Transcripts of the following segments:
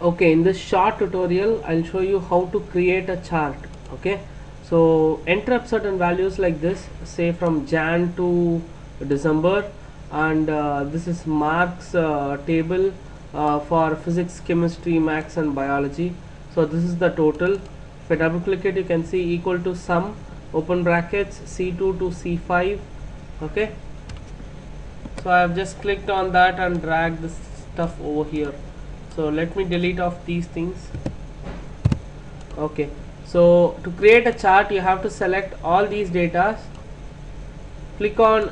okay in this short tutorial I'll show you how to create a chart okay? So enter up certain values like this say from Jan to December and uh, this is marks uh, table uh, for physics chemistry maths and biology. So this is the total. If I double click it you can see equal to sum open brackets C2 to C5 okay? So I have just clicked on that and dragged this stuff over here so let me delete off these things. Okay. So to create a chart you have to select all these data. Click on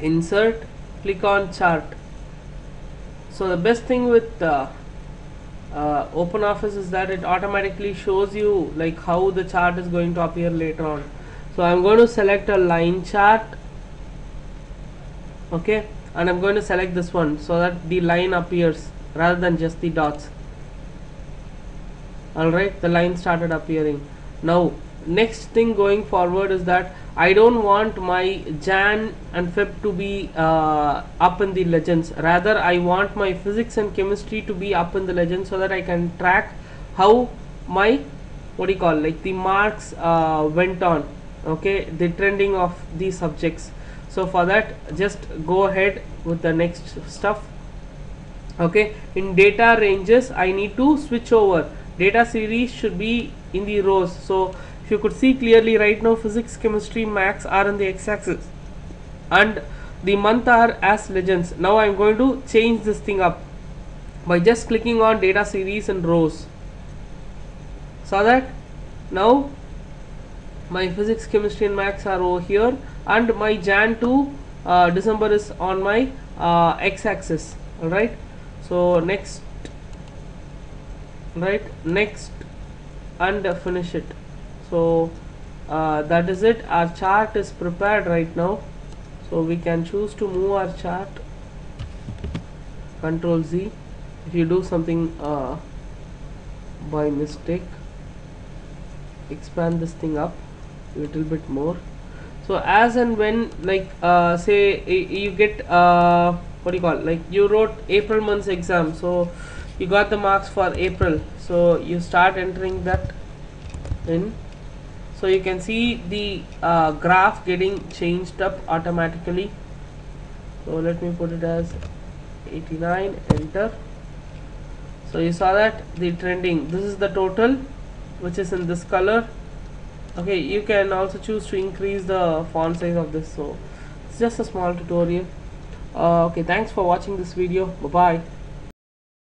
insert. Click on chart. So the best thing with uh, uh, OpenOffice is that it automatically shows you like how the chart is going to appear later on. So I'm going to select a line chart. Okay. And I'm going to select this one so that the line appears rather than just the dots. Alright the line started appearing. Now next thing going forward is that I don't want my Jan and Feb to be uh, up in the legends. Rather I want my physics and chemistry to be up in the legends so that I can track how my what do you call like the marks uh, went on okay? The trending of these subjects. So for that just go ahead with the next stuff okay? In data ranges I need to switch over. Data series should be in the rows. So if you could see clearly right now physics chemistry max are in the x-axis. And the month are as legends. Now I'm going to change this thing up by just clicking on data series and rows. Saw that? Now my physics chemistry and max are over here. And my Jan to uh, December is on my uh, x-axis. Alright so next right next and finish it. So uh, that is it. Our chart is prepared right now. So we can choose to move our chart. Control Z. If you do something uh, by mistake expand this thing up a little bit more. So as and when like uh, say you get uh, what do you call like you wrote April month's exam so you got the marks for April. So you start entering that in. So you can see the uh, graph getting changed up automatically. So let me put it as 89 enter. So you saw that the trending. This is the total which is in this color. Okay you can also choose to increase the font size of this. So it's just a small tutorial uh, okay thanks for watching this video. Bye bye